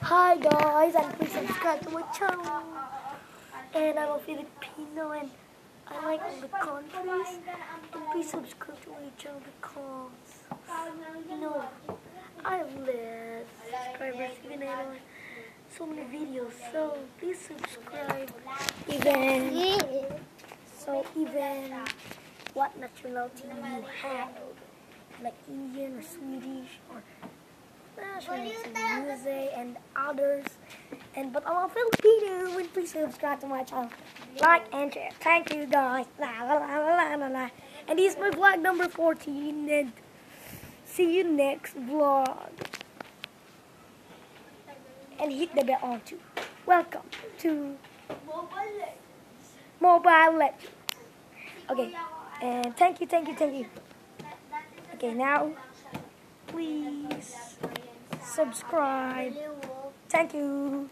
Hi guys, and please subscribe to my channel. And I'm a Filipino and I like all the countries. And please subscribe to my channel because you know I have less subscribers even I have so many videos. So please subscribe. Even so even what nationality you have, like Indian or Swedish or USA and others. And but I'm a Filipino and please subscribe to my channel. Like and share. Thank you guys. La la la la la la. And this is my vlog number 14 and see you next vlog. And hit the bell on too. Welcome to Mobile Legends. Okay. And thank you, thank you, thank you. Okay, now please subscribe. Thank you.